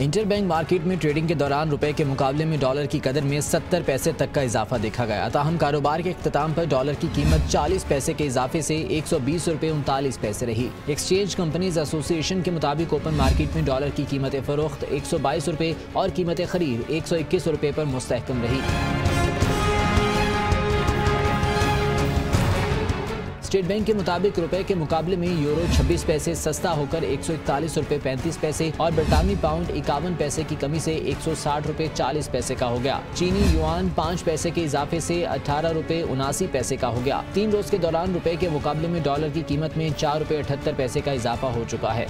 Inter bank market में trading के दौरान रुपए के मुकाबले में डॉलर की कदर में 70 पैसे तक का इजाफा देखा गया ताहम कारोबार के अख्ताम पर डॉलर की कीमत 40 पैसे के इजाफे से एक सौ बीस रुपये उनतालीस पैसे रही। एक्सचेंज कंपनीज़ एसोसिएशन के मुताबिक ओपन मार्केट में डॉलर की कीमत फरोख्त एक सौ बाईस रुपये और कीमत खरीद एक सौ इक्कीस रुपये पर मुस्तकम रही। स्टेट बैंक के मुताबिक रुपए के मुकाबले में यूरो 26 पैसे सस्ता होकर एक सौ इकतालीस रुपए पैंतीस पैसे और बरतानवी पाउंड इक्यावन पैसे की कमी से एक सौ साठ रुपए चालीस पैसे का हो गया। चीनी युआन पाँच पैसे के इजाफे से अठारह रुपए उनासी पैसे का हो गया। तीन रोज के दौरान रुपए के मुकाबले में डॉलर की कीमत में चार रुपए अठहत्तर पैसे का इजाफा हो चुका है।